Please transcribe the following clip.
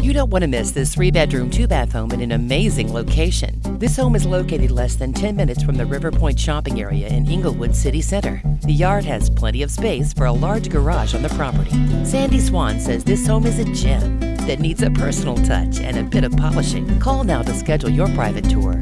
You don't want to miss this three bedroom, two bath home in an amazing location. This home is located less than 10 minutes from the Riverpoint shopping area in Englewood City Center. The yard has plenty of space for a large garage on the property. Sandy Swan says this home is a gem that needs a personal touch and a bit of polishing. Call now to schedule your private tour.